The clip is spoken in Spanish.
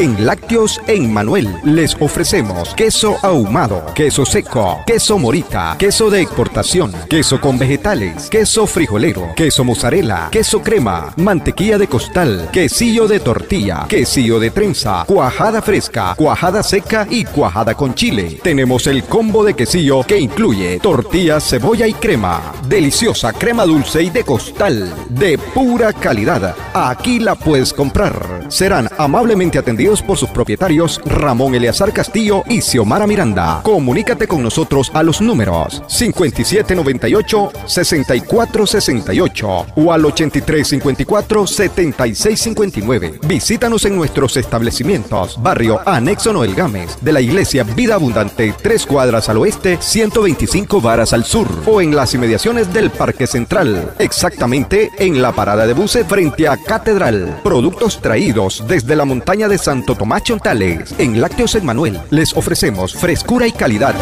En Lácteos en Manuel les ofrecemos queso ahumado, queso seco, queso morita, queso de exportación, queso con vegetales, queso frijolero, queso mozzarella, queso crema, mantequilla de costal, quesillo de tortilla, quesillo de trenza, cuajada fresca, cuajada seca y cuajada con chile. Tenemos el combo de quesillo que incluye tortilla, cebolla y crema. Deliciosa crema dulce y de costal, de pura calidad. Aquí la puedes comprar. Serán amablemente atendidos por sus propietarios Ramón Eleazar Castillo y Xiomara Miranda. Comunícate con nosotros a los números 5798-6468 o al 8354-7659. Visítanos en nuestros establecimientos, barrio Anexo Noel Gámez, de la iglesia Vida Abundante, tres cuadras al oeste, 125 varas al sur, o en las inmediaciones del Parque Central, exactamente en la parada de buses frente a Catedral. Productos traídos desde la montaña de Santo Tomás Chontales. En Lácteos Manuel les ofrecemos frescura y calidad.